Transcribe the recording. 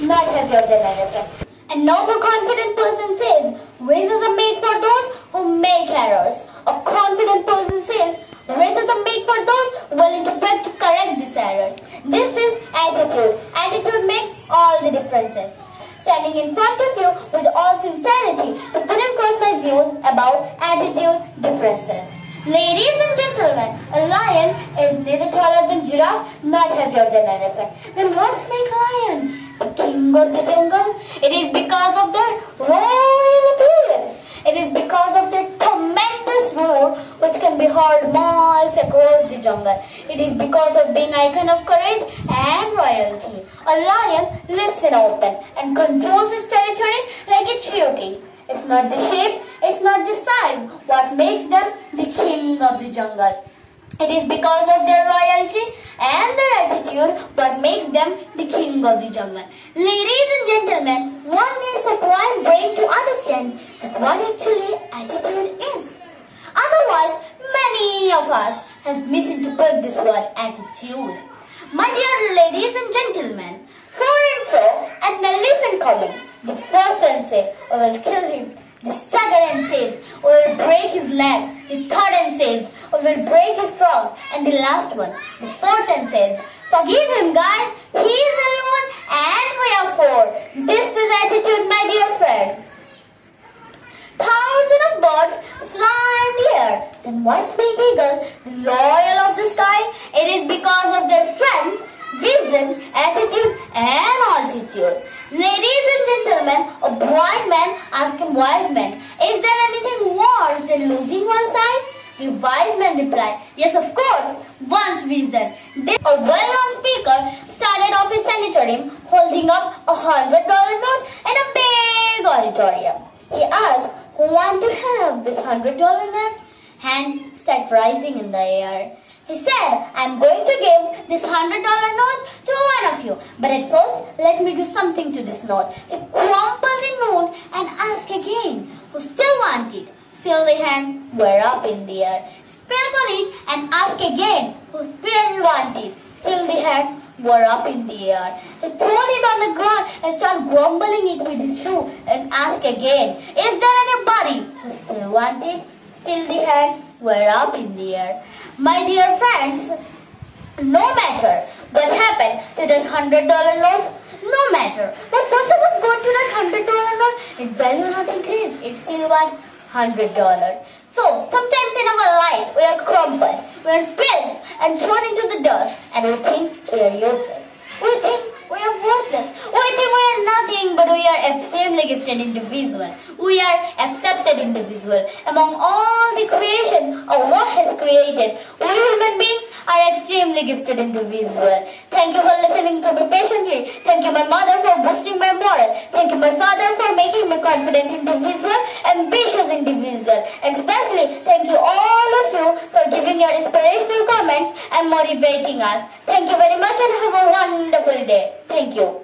not heavier than elephant. An confident person says, races are made for those who make errors. A confident person says, races are made for those willing to to correct this error. This is attitude. Attitude makes all the differences. Standing in front of you with all sincerity to put across my views about attitude differences. Ladies and gentlemen, a lion is neither taller than giraffe, not heavier than elephant. Then what's make lion of the jungle? It is because of their royal appearance. It is because of their tremendous roar which can be heard miles across the jungle. It is because of being icon of courage and royalty. A lion lives in open and controls his territory like a cherokee. It's not the shape, it's not the size. What makes them the king of the jungle? It is because of their royalty and their attitude what makes them the. Ladies and gentlemen, one needs a quiet brain to understand what actually attitude is. Otherwise, many of us has misinterpreted this word attitude. My dear ladies and gentlemen, four and four and an elephant coming. The first one says, I will kill him. The second one says, I will break his leg. The third one says, I will break his trunk. And the last one, the fourth one says, Forgive him, guys. He is alone and we are four. This is attitude, my dear friends. Thousands of birds fly in the air. Then why speak eagle, the loyal of the sky? It is because of their strength, vision, attitude and altitude. Ladies and gentlemen, a blind man asking wise man, is there anything worse than losing one's sight? The wise man replied, yes of course, one's vision. This, a well-known speaker started his holding up a hundred dollar note in a big auditorium. He asked, who want to have this hundred dollar note? Hand started rising in the air. He said, I'm going to give this hundred dollar note to one of you. But at first, let me do something to this note. He crumpled the note and asked again, who still want it? Still the hands were up in the air. Spilled on it and asked again, who still want it? Still the hands were up in the air. He threw it on the ground and started grumbling it with his shoe and asked again, Is there anybody who still want it? Still the hands were up in the air. My dear friends, no matter what happened to that hundred dollar note, no matter what person was going to that hundred dollar note, its value not increased. It's still one hundred dollar. So sometimes in our life we are crumpled, we are spilled and thrown into the dust, and we think we are useless. We think we are worthless. We think we are nothing, but we are extremely gifted individual. We are accepted individual. Among all the creation Allah has created, we human beings are extremely gifted individual. Thank you for listening to me patiently. Thank you my mother for boosting my moral. Thank you my father your inspirational comments and motivating us. Thank you very much and have a wonderful day. Thank you.